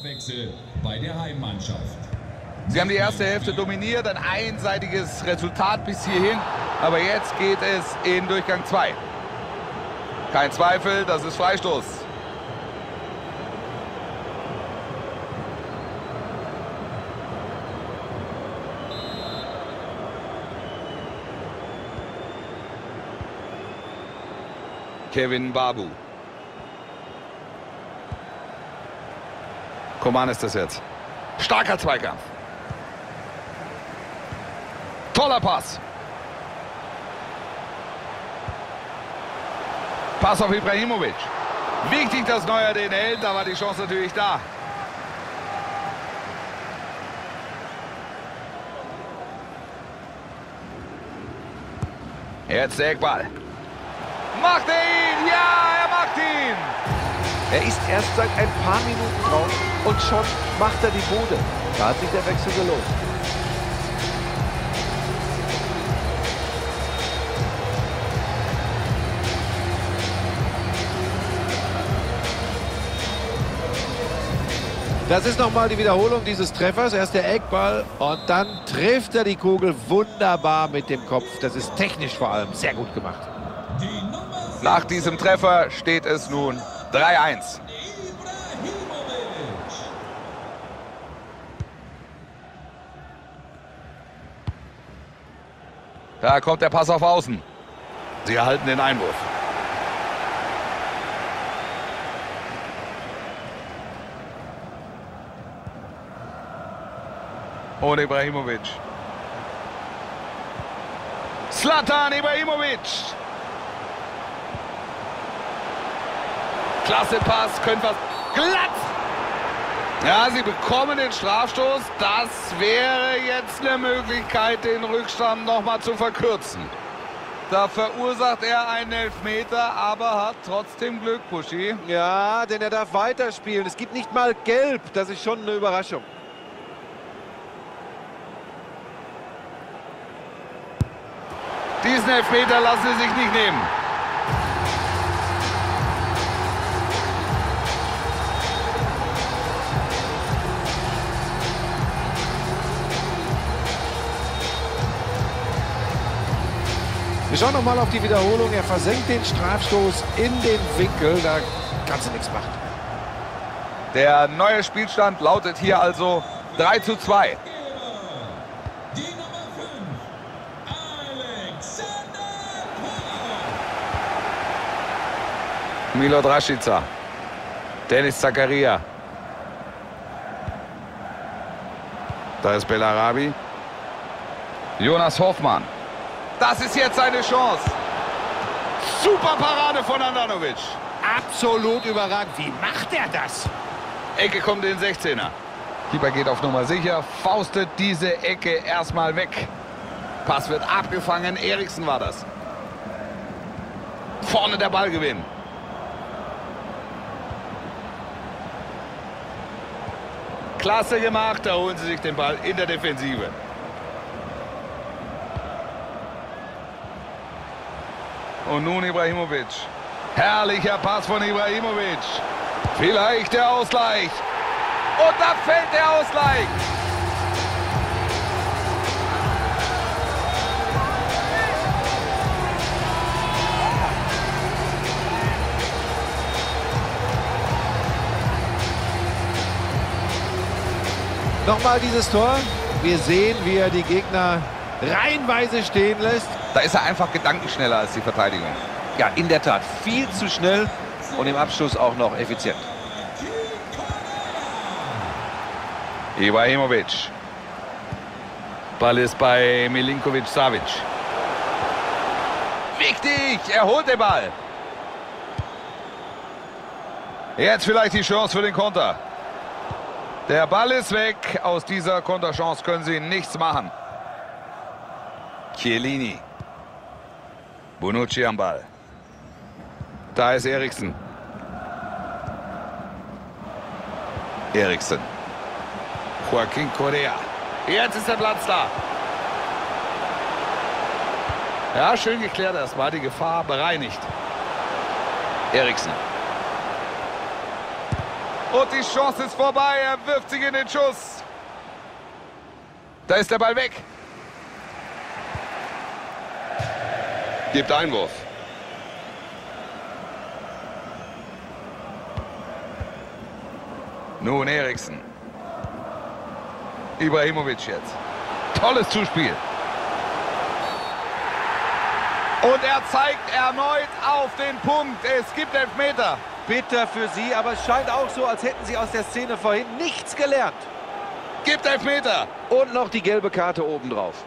Trainerwechsel bei der Heimmannschaft. Sie haben die erste Hälfte dominiert, ein einseitiges Resultat bis hierhin. Aber jetzt geht es in Durchgang 2. Kein Zweifel, das ist Freistoß. Kevin Babu. Koman ist das jetzt. Starker Zweikampf. Toller Pass. Pass auf Ibrahimovic. Wichtig, dass Neuer den hält, da war die Chance natürlich da. Jetzt der Eckball. Macht er Er ist erst seit ein paar Minuten drauf und schon macht er die Bude. Da hat sich der Wechsel gelohnt. Das ist nochmal die Wiederholung dieses Treffers. Erst der Eckball und dann trifft er die Kugel wunderbar mit dem Kopf. Das ist technisch vor allem sehr gut gemacht. Nach diesem Treffer steht es nun 3-1. Da kommt der Pass auf Außen. Sie erhalten den Einwurf. Und Ibrahimovic. Slatan Ibrahimovic. Klasse Pass, könnte was. Glatt! Ja, sie bekommen den Strafstoß. Das wäre jetzt eine Möglichkeit, den Rückstand noch mal zu verkürzen. Da verursacht er einen Elfmeter, aber hat trotzdem Glück, Buschi. Ja, denn er darf weiterspielen. Es gibt nicht mal Gelb. Das ist schon eine Überraschung. Diesen Elfmeter lassen sie sich nicht nehmen. Wir schauen noch mal auf die Wiederholung. Er versenkt den Strafstoß in den Winkel. Da kannst du nichts machen. Der neue Spielstand lautet hier also 3 zu 2. Die Nummer 5, Alexander Milo Draschica. Dennis Zakaria. Da ist Bellarabi. Jonas Hoffmann. Das ist jetzt seine Chance. Super Parade von Andanovic. Absolut überragend. Wie macht er das? Ecke kommt in den 16er. Keeper geht auf Nummer sicher, faustet diese Ecke erstmal weg. Pass wird abgefangen, Eriksen war das. Vorne der Ballgewinn. Klasse gemacht, da holen sie sich den Ball in der Defensive. Und nun Ibrahimovic. Herrlicher Pass von Ibrahimovic. Vielleicht der Ausgleich. Und da fällt der Ausgleich. Nochmal dieses Tor. Wir sehen, wie er die Gegner reihenweise stehen lässt. Da ist er einfach gedankenschneller als die Verteidigung. Ja, in der Tat. Viel zu schnell und im Abschluss auch noch effizient. Ibrahimovic. Ball ist bei Milinkovic Savic. Wichtig, er holt den Ball. Jetzt vielleicht die Chance für den Konter. Der Ball ist weg. Aus dieser Konterchance können sie nichts machen. Chiellini. Bonucci am Ball. Da ist Eriksen. Eriksen. Joaquin Correa. Jetzt ist der Platz da. Ja, schön geklärt erstmal. Die Gefahr bereinigt. Eriksen. Und die Chance ist vorbei. Er wirft sich in den Schuss. Da ist der Ball weg. Gibt Einwurf. Nun Eriksen. Ibrahimovic jetzt. Tolles Zuspiel. Und er zeigt erneut auf den Punkt. Es gibt Elfmeter. Bitter für sie, aber es scheint auch so, als hätten sie aus der Szene vorhin nichts gelernt. Gibt Elfmeter. Und noch die gelbe Karte obendrauf.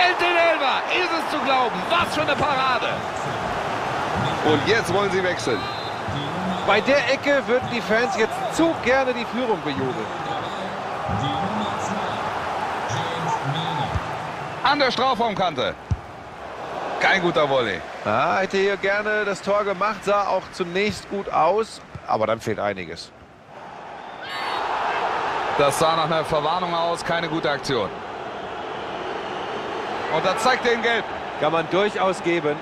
Hält den Elber. Ist es zu glauben. Was für eine Parade. Und jetzt wollen sie wechseln. Bei der Ecke würden die Fans jetzt zu gerne die Führung bejubeln. Die Nummer 2. James Milner. An der Strafraumkante. Kein guter Volley. Ja, hätte hier gerne das Tor gemacht, sah auch zunächst gut aus, aber dann fehlt einiges. Das sah nach einer Verwarnung aus. Keine gute Aktion. Und da zeigt er ihn gelb. Kann man durchaus geben.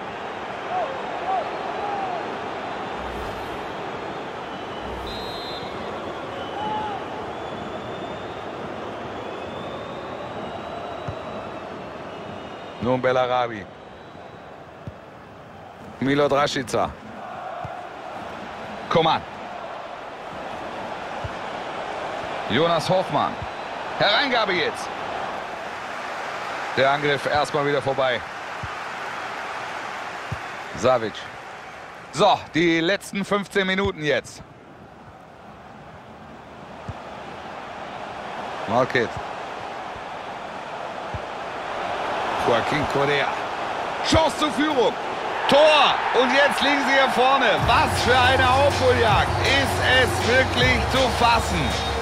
Nun Bellarabi. Milo Draschica. Koman. Jonas Hoffmann. Hereingabe jetzt. Der Angriff erstmal wieder vorbei. Savic. So, die letzten 15 Minuten jetzt. Market. Joaquin Correa. Chance zur Führung. Tor. Und jetzt liegen sie hier vorne. Was für eine Aufholjagd. Ist es wirklich zu fassen.